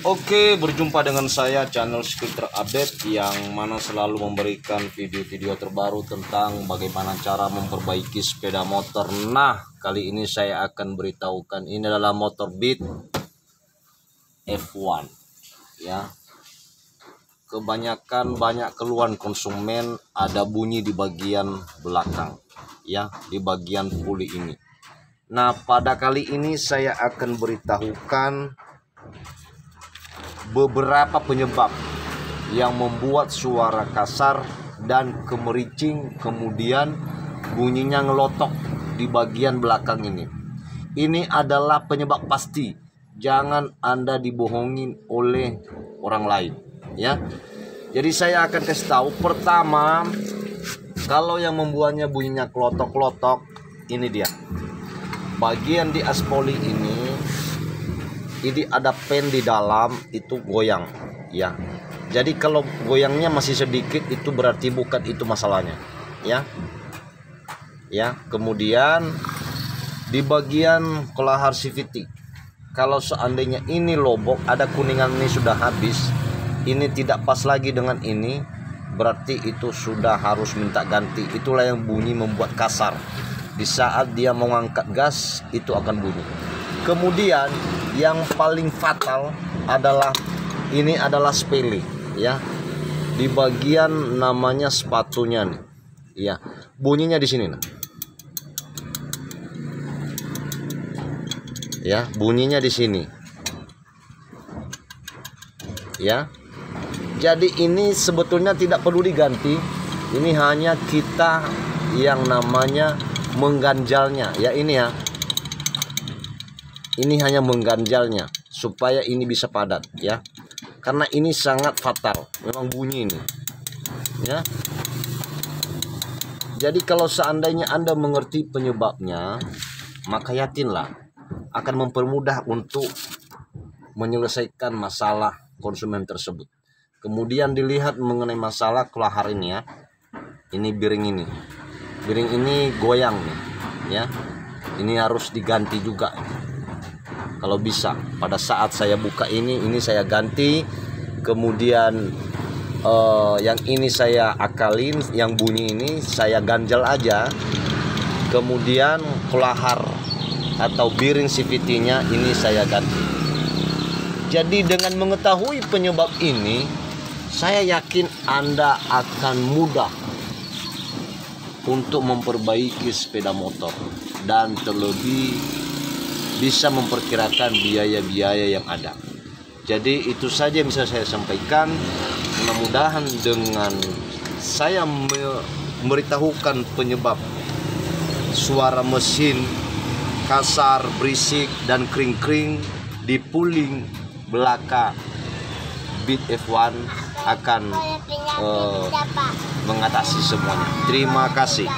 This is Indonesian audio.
Oke, berjumpa dengan saya channel Skuter Update yang mana selalu memberikan video-video terbaru tentang bagaimana cara memperbaiki sepeda motor. Nah, kali ini saya akan beritahukan ini adalah motor Beat F1 ya. Kebanyakan banyak keluhan konsumen ada bunyi di bagian belakang ya, di bagian puli ini. Nah, pada kali ini saya akan beritahukan beberapa penyebab yang membuat suara kasar dan kemericing kemudian bunyinya ngelotok di bagian belakang ini. Ini adalah penyebab pasti. Jangan Anda dibohongin oleh orang lain, ya. Jadi saya akan kasih tahu pertama kalau yang membuatnya bunyinya klotok-klotok ini dia. Bagian di aspoli ini ini ada pen di dalam itu goyang. Ya. Jadi kalau goyangnya masih sedikit itu berarti bukan itu masalahnya. Ya. Ya. Kemudian di bagian kelahar CVT kalau seandainya ini lobok ada kuningan ini sudah habis ini tidak pas lagi dengan ini berarti itu sudah harus minta ganti. Itulah yang bunyi membuat kasar. Di saat dia mau angkat gas itu akan bunyi. Kemudian yang paling fatal adalah ini adalah sepele ya. Di bagian namanya sepatunya nih ya. Bunyinya di sini nah. ya bunyinya di sini. Ya. Jadi ini sebetulnya tidak perlu diganti. Ini hanya kita yang namanya mengganjalnya. Ya ini ya ini hanya mengganjalnya supaya ini bisa padat ya. Karena ini sangat fatal. Memang bunyi ini ya. Jadi kalau seandainya anda mengerti penyebabnya maka yakinlah akan mempermudah untuk menyelesaikan masalah konsumen tersebut. Kemudian dilihat mengenai masalah kelahar ini ya. Ini biring ini. Biring ini goyang nih ya. Ini harus diganti juga kalau bisa pada saat saya buka ini ini saya ganti. Kemudian uh, yang ini saya akalin yang bunyi ini saya ganjal aja. Kemudian kelahar atau biring CVT nya ini saya ganti. Jadi dengan mengetahui penyebab ini saya yakin Anda akan mudah untuk memperbaiki sepeda motor dan terlebih bisa memperkirakan biaya-biaya yang ada. Jadi itu saja yang bisa saya sampaikan. Mudah-mudahan dengan saya memberitahukan penyebab suara mesin kasar, berisik dan kering-kering di puling belakang Beat F1 akan uh, mengatasi semuanya. Terima kasih.